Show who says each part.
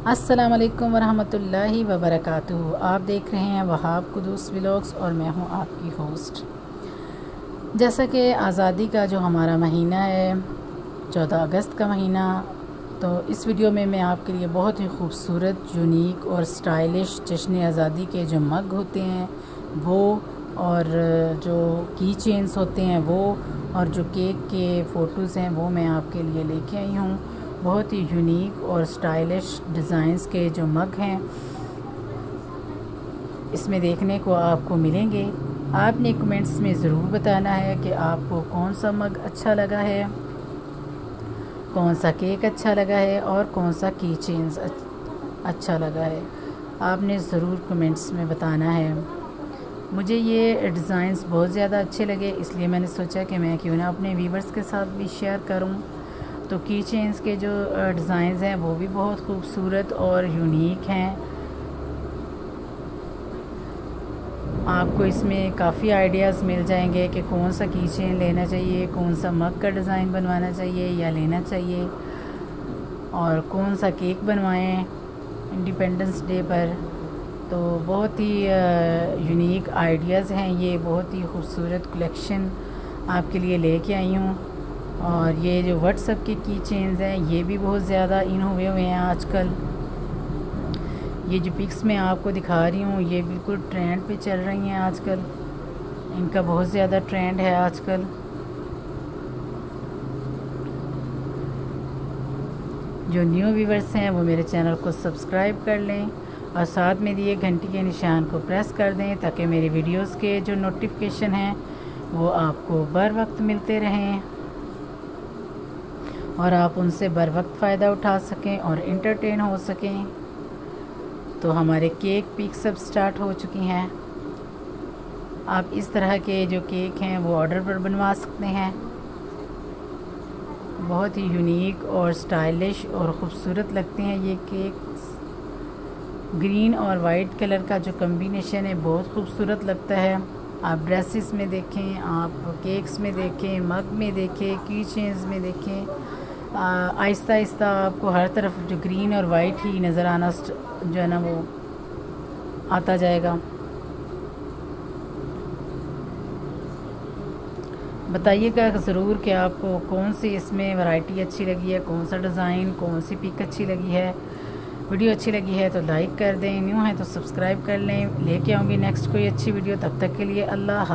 Speaker 1: अस्सलाम वालेकुम वरहमतुल्लाहि वबरकातुहू। आप देख रहे हैं वहाब कुदूस व्लॉग्स और मैं हूँ आपकी होस्ट। जैसा कि आज़ादी का जो हमारा महीना है, चौदह अगस्त का महीना तो इस वीडियो में मैं आपके लिए बहुत ही खूबसूरत, यूनिक और स्टाइलिश जश्न आज़ादी के जो मग होते हैं, वो और जो की चेन्स होते हैं, वो और जो केक के फ़ोटोज़ हैं, वो मैं आपके लिए लेके आई हूँ। बहुत ही यूनिक और स्टाइलिश डिज़ाइंस के जो मग हैं, इसमें देखने को आपको मिलेंगे। आपने कमेंट्स में ज़रूर बताना है कि आपको कौन सा मग अच्छा लगा है, कौन सा केक अच्छा लगा है और कौन सा की चेन्स अच्छा लगा है। आपने ज़रूर कमेंट्स में बताना है। मुझे ये डिज़ाइंस बहुत ज़्यादा अच्छे लगे, इसलिए मैंने सोचा कि मैं क्यों ना अपने वीवर्स के साथ भी शेयर करूँ। तो की चेन्स के जो डिज़ाइंस हैं, वो भी बहुत खूबसूरत और यूनिक हैं। आपको इसमें काफ़ी आइडियाज़ मिल जाएँगे कि कौन सा की चेन लेना चाहिए, कौन सा मग का डिज़ाइन बनवाना चाहिए या लेना चाहिए, और कौन सा केक बनवाएँ इंडिपेंडेंस डे पर। तो बहुत ही यूनिक आइडियाज़ हैं, ये बहुत ही खूबसूरत कलेक्शन आपके लिए लेके आई हूँ। और ये जो व्हाट्सअप के की चेन्स हैं, ये भी बहुत ज़्यादा इन हुए हुए हैं आजकल। ये जो पिक्स मैं आपको दिखा रही हूँ, ये बिल्कुल ट्रेंड पे चल रही हैं आजकल। इनका बहुत ज़्यादा ट्रेंड है आजकल। जो न्यू व्यूवर्स हैं, वो मेरे चैनल को सब्सक्राइब कर लें और साथ में दिए घंटी के निशान को प्रेस कर दें ताकि मेरी वीडियोस के जो नोटिफिकेशन हैं, वो आपको बर वक्त मिलते रहें। और आप उनसे बर वक्त फ़ायदा उठा सकें और इंटरटेन हो सकें। तो हमारे केक पिक सब स्टार्ट हो चुकी हैं। आप इस तरह के जो केक हैं, वो ऑर्डर पर बनवा सकते हैं। बहुत ही यूनिक और स्टाइलिश और ख़ूबसूरत लगते हैं ये केक ग्रीन और वाइट कलर का जो कम्बिनेशन है, बहुत खूबसूरत लगता है। आप ड्रेसेस में देखें, आप केक्स में देखें मग में देखें की में देखें। आहिस्ता आहिस्ता आपको हर तरफ़ जो ग्रीन और वाइट ही नज़र आना जो है ना वो आता जाएगा। बताइएगा ज़रूर कि आपको कौन सी इसमें वैरायटी अच्छी लगी है, कौन सा डिज़ाइन कौन सी पिक अच्छी लगी है। वीडियो अच्छी लगी है तो लाइक कर दें, न्यू है तो सब्सक्राइब कर लें। लेके आऊँगी नेक्स्ट कोई अच्छी वीडियो तब तक के लिए अल्लाह